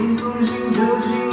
一封信，就寄。